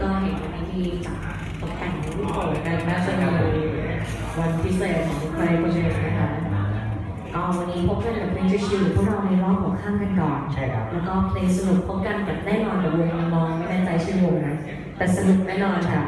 ก็เห็นวันนี้มีจัตกแต่งรูปโป่งกันน่าจะมีวันพิเศษของใครคนหนึ่นะคะเอวันนี้พบกันกับเพลงชิวๆพวกเราในรอบหัวข้ามกันก่อน ใช่ครับ แล้วก็เพลงสนุกพบกันกับแน่นอนบวงมองไม่ใจชื่อวนะ แต่สนุกแน่นอนค่ะ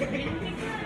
Obrigada.